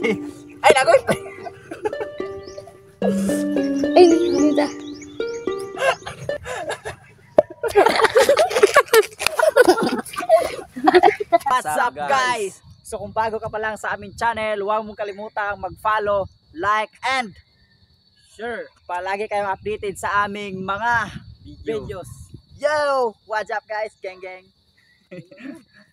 Ay, naku. Ay, ganda. What's up guys? So kung bago ka pa lang sa aming channel, huwag mong kalimutang mag-follow, like, and share. Palagi kayong updated sa aming mga videos. Yo! What's up guys? Gang gang.